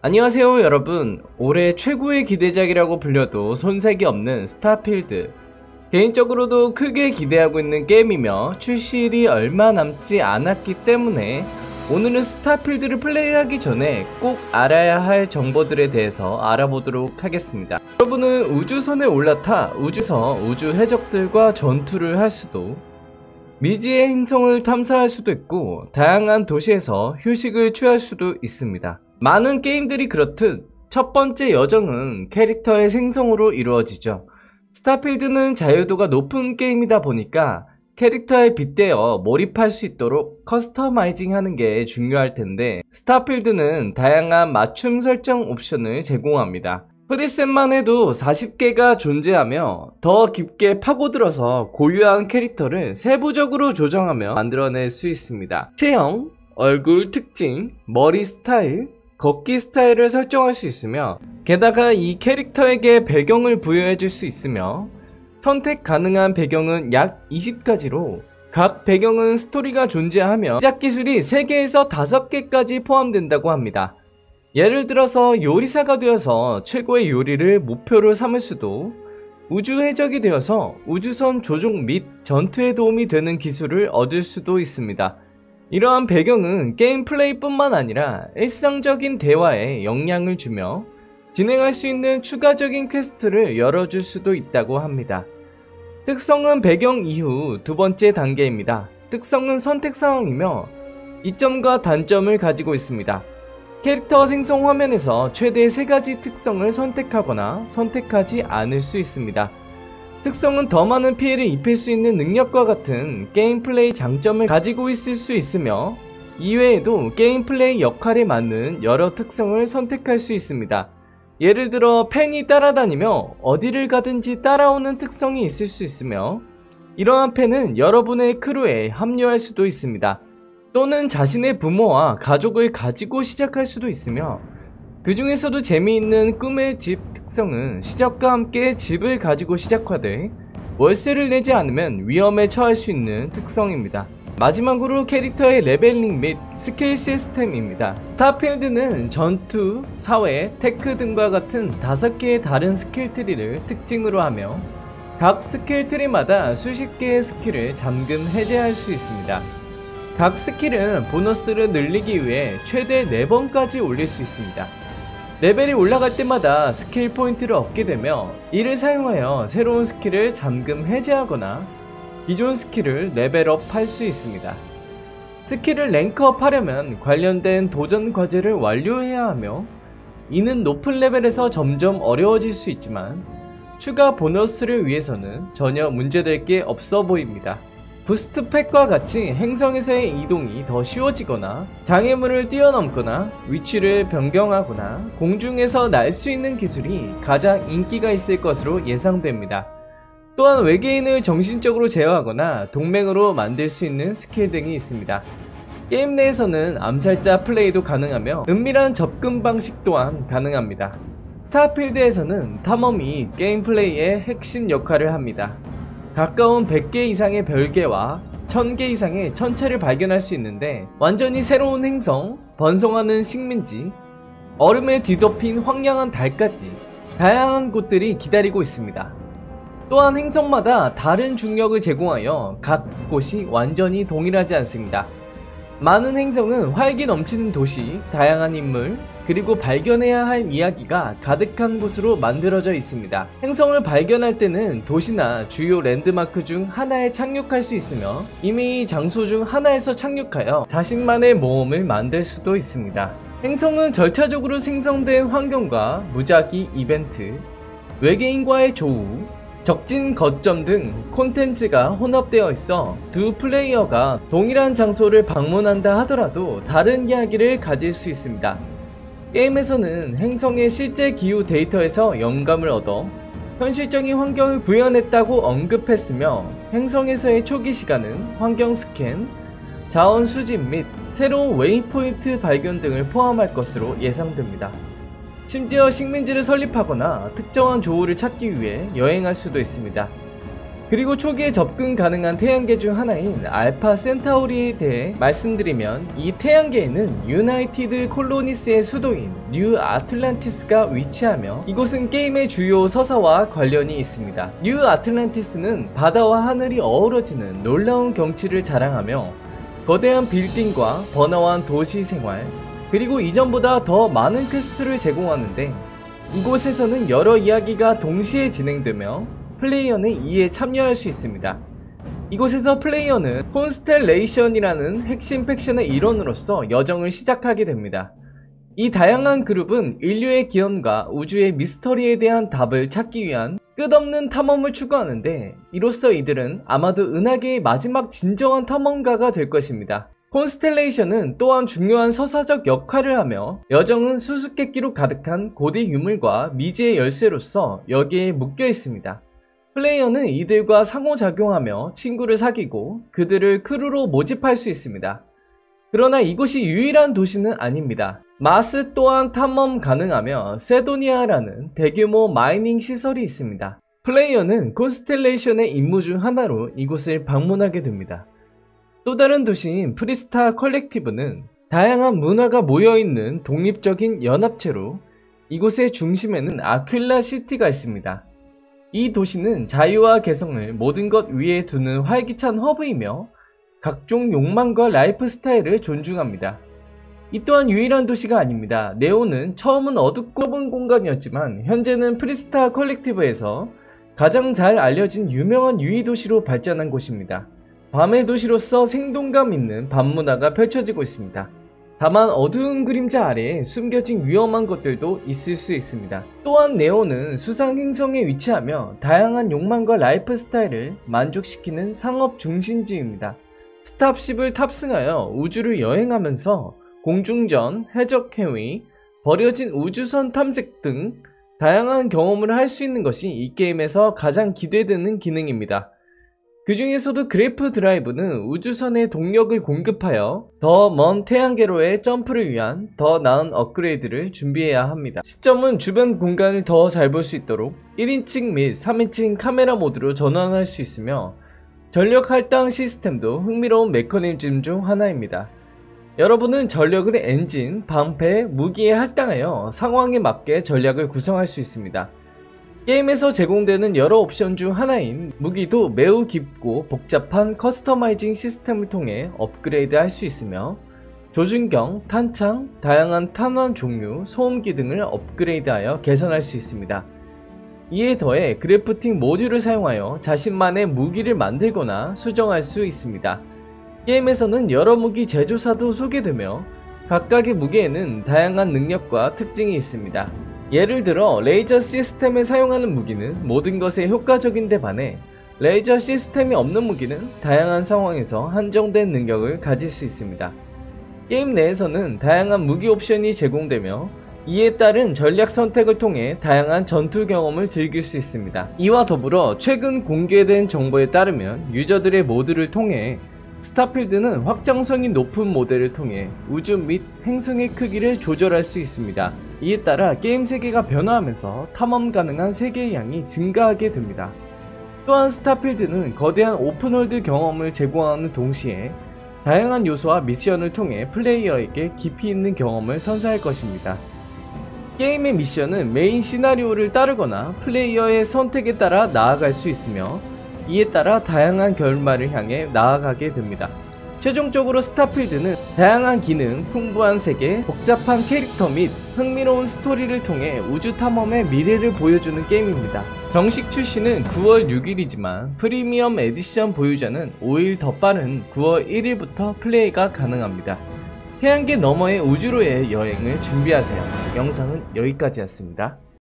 안녕하세요 여러분. 올해 최고의 기대작이라고 불려도 손색이 없는 스타필드. 개인적으로도 크게 기대하고 있는 게임이며 출시일이 얼마 남지 않았기 때문에 오늘은 스타필드를 플레이하기 전에 꼭 알아야 할 정보들에 대해서 알아보도록 하겠습니다. 여러분은 우주선에 올라타 우주선 우주 해적들과 전투를 할 수도 미지의 행성을 탐사할 수도 있고 다양한 도시에서 휴식을 취할 수도 있습니다 많은 게임들이 그렇듯 첫 번째 여정은 캐릭터의 생성으로 이루어지죠. 스타필드는 자유도가 높은 게임이다 보니까 캐릭터에 빗대어 몰입할 수 있도록 커스터마이징 하는 게 중요할 텐데 스타필드는 다양한 맞춤 설정 옵션을 제공합니다. 프리셋만 해도 40개가 존재하며 더 깊게 파고들어서 고유한 캐릭터를 세부적으로 조정하며 만들어낼 수 있습니다. 체형, 얼굴 특징, 머리 스타일, 걷기 스타일을 설정할 수 있으며 게다가 이 캐릭터에게 배경을 부여해 줄 수 있으며 선택 가능한 배경은 약 20가지로 각 배경은 스토리가 존재하며 시작 기술이 3개에서 5개까지 포함된다고 합니다. 예를 들어서 요리사가 되어서 최고의 요리를 목표로 삼을 수도 우주 해적이 되어서 우주선 조종 및 전투에 도움이 되는 기술을 얻을 수도 있습니다. 이러한 배경은 게임 플레이뿐만 아니라 일상적인 대화에 영향을 주며 진행할 수 있는 추가적인 퀘스트를 열어줄 수도 있다고 합니다. 특성은 배경 이후 두 번째 단계입니다. 특성은 선택 상황이며 이점과 단점을 가지고 있습니다. 캐릭터 생성 화면에서 최대 3가지 특성을 선택하거나 선택하지 않을 수 있습니다. 특성은 더 많은 피해를 입힐 수 있는 능력과 같은 게임 플레이 장점을 가지고 있을 수 있으며 이외에도 게임 플레이 역할에 맞는 여러 특성을 선택할 수 있습니다. 예를 들어 팬이 따라다니며 어디를 가든지 따라오는 특성이 있을 수 있으며 이러한 팬은 여러분의 크루에 합류할 수도 있습니다. 또는 자신의 부모와 가족을 가지고 시작할 수도 있으며 그 중에서도 재미있는 꿈의 집 특성은 시작과 함께 집을 가지고 시작하되 월세를 내지 않으면 위험에 처할 수 있는 특성입니다. 마지막으로 캐릭터의 leveling 및 스킬 시스템입니다. 스타필드는 전투, 사회, tech 등과 같은 다섯 개의 다른 스킬 트리를 특징으로 하며 각 스킬 트리마다 수십 개의 스킬을 잠금 해제할 수 있습니다. 각 스킬은 보너스를 늘리기 위해 최대 4번까지 올릴 수 있습니다. 레벨이 올라갈 때마다 스킬 포인트를 얻게 되며 이를 사용하여 새로운 스킬을 잠금 해제하거나 기존 스킬을 레벨업 할 수 있습니다. 스킬을 rank up 하려면 관련된 도전 과제를 완료해야 하며 이는 높은 레벨에서 점점 어려워질 수 있지만 추가 보너스를 위해서는 전혀 문제될 게 없어 보입니다. boost pack과 같이 행성에서의 이동이 더 쉬워지거나 장애물을 뛰어넘거나 위치를 변경하거나 공중에서 날 수 있는 기술이 가장 인기가 있을 것으로 예상됩니다. 또한 외계인을 정신적으로 제어하거나 동맹으로 만들 수 있는 스킬 등이 있습니다. 게임 내에서는 암살자 플레이도 가능하며 은밀한 접근 방식 또한 가능합니다. 스타필드에서는 탐험이 게임 플레이의 핵심 역할을 합니다. 가까운 100개 이상의 별계와 1000개 이상의 천체를 발견할 수 있는데 완전히 새로운 행성, 번성하는 식민지, 얼음에 뒤덮인 황량한 달까지 다양한 곳들이 기다리고 있습니다. 또한 행성마다 다른 중력을 제공하여 각 곳이 완전히 동일하지 않습니다. 많은 행성은 활기 넘치는 도시, 다양한 인물, 그리고 발견해야 할 이야기가 가득한 곳으로 만들어져 있습니다. 행성을 발견할 때는 도시나 주요 랜드마크 중 하나에 착륙할 수 있으며 이미 장소 중 하나에서 착륙하여 자신만의 모험을 만들 수도 있습니다. 행성은 절차적으로 생성된 환경과 무작위 이벤트, 외계인과의 조우, 적진 거점 등 콘텐츠가 혼합되어 있어 두 플레이어가 동일한 장소를 방문한다 하더라도 다른 이야기를 가질 수 있습니다. 게임에서는 행성의 실제 기후 데이터에서 영감을 얻어 현실적인 환경을 구현했다고 언급했으며 행성에서의 초기 시간은 환경 스캔, 자원 수집 및 새로운 waypoint 발견 등을 포함할 것으로 예상됩니다. 심지어 식민지를 설립하거나 특정한 조우를 찾기 위해 여행할 수도 있습니다. 그리고 초기에 접근 가능한 태양계 중 하나인 알파 센타우리에 대해 말씀드리면 이 태양계에는 유나이티드 콜로니스의 수도인 뉴 아틀란티스가 위치하며 이곳은 게임의 주요 서사와 관련이 있습니다. 뉴 아틀란티스는 바다와 하늘이 어우러지는 놀라운 경치를 자랑하며 거대한 빌딩과 번화한 도시 생활 그리고 이전보다 더 많은 퀘스트를 제공하는데 이곳에서는 여러 이야기가 동시에 진행되며 플레이어는 이에 참여할 수 있습니다. 이곳에서 플레이어는 콘스텔레이션이라는 핵심 faction의 일원으로서 여정을 시작하게 됩니다. 이 다양한 그룹은 인류의 기원과 우주의 미스터리에 대한 답을 찾기 위한 끝없는 탐험을 추구하는데 이로써 이들은 아마도 은하계의 마지막 진정한 탐험가가 될 것입니다. 콘스텔레이션은 또한 중요한 서사적 역할을 하며 여정은 수수께끼로 가득한 고대 유물과 미지의 열쇠로서 여기에 묶여 있습니다. 플레이어는 이들과 상호작용하며 친구를 사귀고 그들을 크루로 모집할 수 있습니다. 그러나 이곳이 유일한 도시는 아닙니다. 마스 또한 탐험 가능하며 시도니아라는 대규모 mining 시설이 있습니다. 플레이어는 콘스텔레이션의 임무 중 하나로 이곳을 방문하게 됩니다. 또 다른 도시인 프리스타 컬렉티브는 다양한 문화가 모여있는 독립적인 연합체로 이곳의 중심에는 아퀼라 시티가 있습니다. 이 도시는 자유와 개성을 모든 것 위에 두는 활기찬 허브이며 각종 욕망과 라이프 스타일을 존중합니다. 이 또한 유일한 도시가 아닙니다. 네온은 처음은 어둡고 좁은 공간이었지만 현재는 프리스타 컬렉티브에서 가장 잘 알려진 유명한 유흥의 도시로 발전한 곳입니다. 밤의 도시로서 생동감 있는 밤문화가 펼쳐지고 있습니다. 다만 어두운 그림자 아래에 숨겨진 위험한 것들도 있을 수 있습니다. 또한 네온은 수상 행성에 위치하며 다양한 욕망과 라이프 스타일을 만족시키는 상업 중심지입니다. starship을 탑승하여 우주를 여행하면서 공중전, 해적 행위, 버려진 우주선 탐색 등 다양한 경험을 할 수 있는 것이 이 게임에서 가장 기대되는 기능입니다. 그 중에서도 grav drive는 우주선에 동력을 공급하여 더 먼 태양계로의 점프를 위한 더 나은 업그레이드를 준비해야 합니다. 시점은 주변 공간을 더 잘 볼 수 있도록 1인칭 및 3인칭 카메라 모드로 전환할 수 있으며 전력 할당 시스템도 흥미로운 메커니즘 중 하나입니다. 여러분은 전력을 엔진, 방패, 무기에 할당하여 상황에 맞게 전략을 구성할 수 있습니다. 게임에서 제공되는 여러 옵션 중 하나인 무기도 매우 깊고 복잡한 customizing 시스템을 통해 업그레이드 할 수 있으며 조준경, 탄창, 다양한 탄환 종류, 소음기 등을 업그레이드하여 개선할 수 있습니다. 이에 더해 crafting 모듈을 사용하여 자신만의 무기를 만들거나 수정할 수 있습니다. 게임에서는 여러 무기 제조사도 소개되며 각각의 무기에는 다양한 능력과 특징이 있습니다. 예를 들어 레이저 시스템을 사용하는 무기는 모든 것에 효과적인데 반해 레이저 시스템이 없는 무기는 다양한 상황에서 한정된 능력을 가질 수 있습니다. 게임 내에서는 다양한 무기 옵션이 제공되며 이에 따른 전략 선택을 통해 다양한 전투 경험을 즐길 수 있습니다. 이와 더불어 최근 공개된 정보에 따르면 유저들의 모드를 통해 스타필드는 확장성이 높은 모델을 통해 우주 및 행성의 크기를 조절할 수 있습니다. 이에 따라 게임 세계가 변화하면서 탐험 가능한 세계의 양이 증가하게 됩니다. 또한 스타필드는 거대한 open world 경험을 제공하는 동시에 다양한 요소와 미션을 통해 플레이어에게 깊이 있는 경험을 선사할 것입니다. 게임의 미션은 메인 시나리오를 따르거나 플레이어의 선택에 따라 나아갈 수 있으며 이에 따라 다양한 결말을 향해 나아가게 됩니다. 최종적으로 스타필드는 다양한 기능, 풍부한 세계, 복잡한 캐릭터 및 흥미로운 스토리를 통해 우주 탐험의 미래를 보여주는 게임입니다. 정식 출시는 9월 6일이지만 프리미엄 에디션 보유자는 5일 더 빠른 9월 1일부터 플레이가 가능합니다. 태양계 너머의 우주로의 여행을 준비하세요. 영상은 여기까지였습니다.